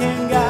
can guide.